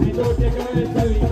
y no te